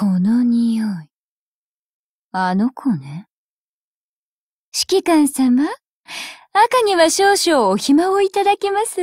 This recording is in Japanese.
この匂い。あの子ね。指揮官様、赤には少々お暇をいただけます？